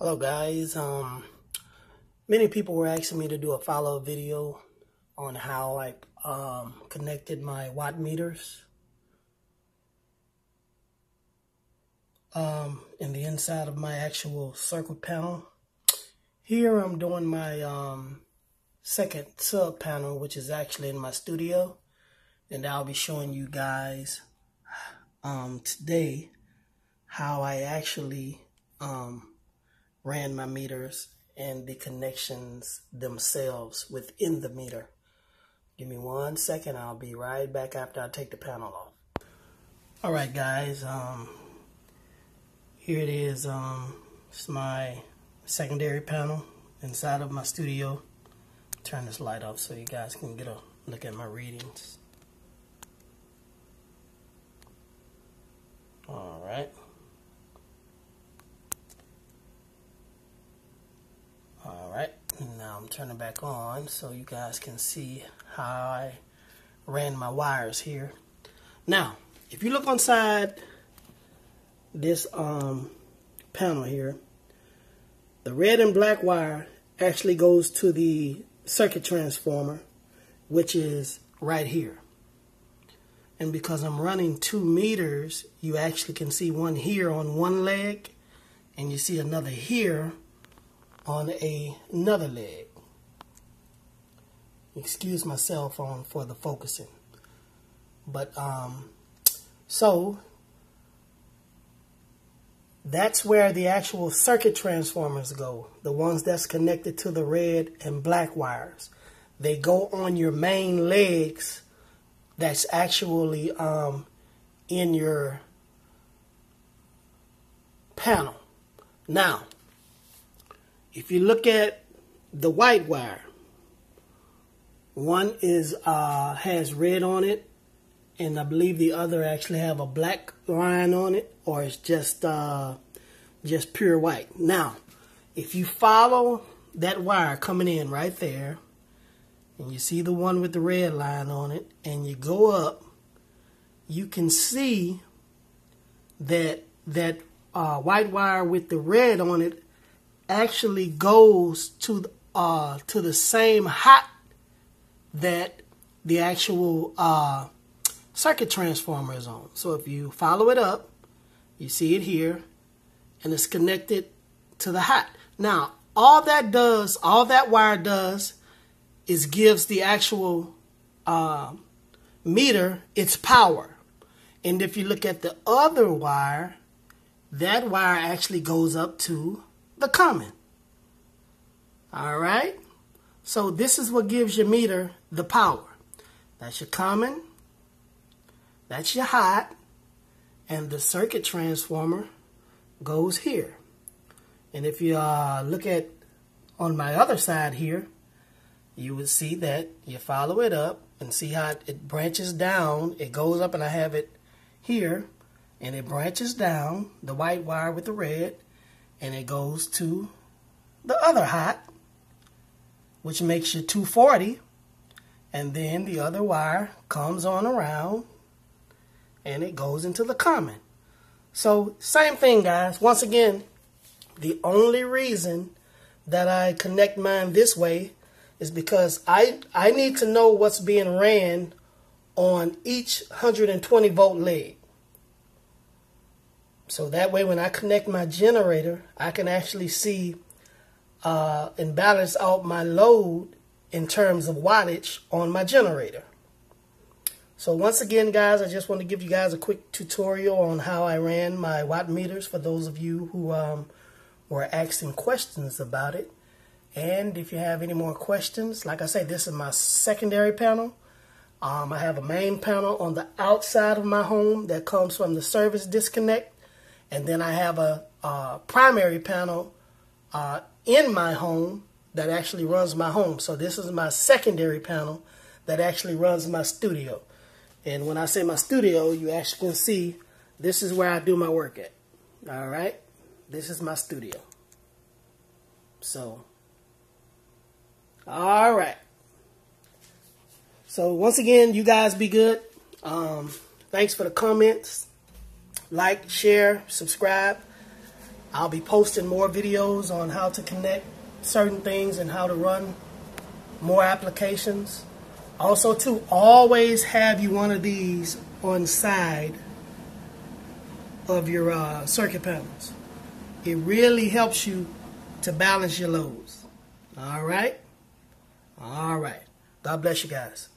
Hello guys, um, many people were asking me to do a follow-up video on how I um, connected my watt meters. Um, in the inside of my actual circuit panel. Here I'm doing my um, second sub panel, which is actually in my studio, and I'll be showing you guys um, today how I actually um, ran my meters and the connections themselves within the meter. Give me one second. I'll be right back after I take the panel off. All right, guys. Um, here it is. Um, it's my secondary panel inside of my studio. Turn this light off so you guys can get a look at my readings. All right. Now I'm turning back on so you guys can see how I ran my wires here. Now, if you look on side this um, panel here, the red and black wire actually goes to the circuit transformer, which is right here. And because I'm running two meters, you actually can see one here on one leg, and you see another here on a, another leg. Excuse my cell phone for the focusing. But, um, so, that's where the actual circuit transformers go. The ones that's connected to the red and black wires. They go on your main legs that's actually um, in your panel. Now, if you look at the white wire, one is uh, has red on it, and I believe the other actually have a black line on it, or it's just uh, just pure white. Now, if you follow that wire coming in right there, and you see the one with the red line on it, and you go up, you can see that that uh, white wire with the red on it actually goes to uh, to the same height that the actual uh, circuit transformer is on. So if you follow it up, you see it here, and it's connected to the height. Now, all that does, all that wire does, is gives the actual uh, meter its power. And if you look at the other wire, that wire actually goes up to the common. All right? So this is what gives your meter the power. That's your common. That's your hot. And the circuit transformer goes here. And if you uh, look at on my other side here, you would see that you follow it up and see how it branches down. It goes up and I have it here and it branches down, the white wire with the red, and it goes to the other hot, which makes you 240. And then the other wire comes on around and it goes into the common. So same thing, guys. Once again, the only reason that I connect mine this way is because I, I need to know what's being ran on each 120 volt leg. So that way when I connect my generator, I can actually see uh, and balance out my load in terms of wattage on my generator. So once again, guys, I just want to give you guys a quick tutorial on how I ran my watt meters for those of you who um, were asking questions about it. And if you have any more questions, like I say, this is my secondary panel. Um, I have a main panel on the outside of my home that comes from the service disconnect. And then I have a, a primary panel uh, in my home that actually runs my home. So this is my secondary panel that actually runs my studio. And when I say my studio, you actually can see this is where I do my work at. All right? This is my studio. So, all right. So once again, you guys be good. Um, thanks for the comments like, share, subscribe. I'll be posting more videos on how to connect certain things and how to run more applications. Also, too, always have you one of these on side of your uh, circuit panels. It really helps you to balance your loads. All right? All right. God bless you guys.